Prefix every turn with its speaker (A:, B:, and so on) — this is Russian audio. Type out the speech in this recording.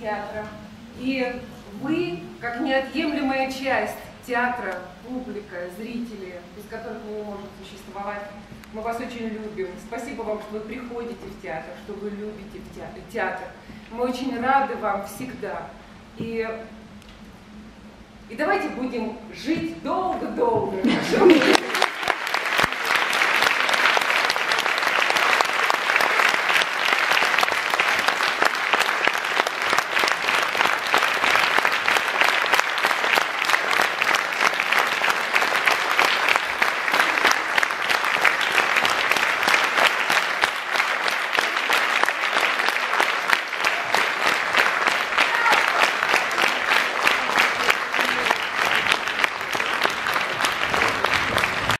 A: театра. И вы, как неотъемлемая часть театра, публика, зрители, без которых мы не можем существовать, мы вас очень любим. Спасибо вам, что вы приходите в театр, что вы любите театр. Мы очень рады вам всегда. И, и давайте будем жить долго-долго.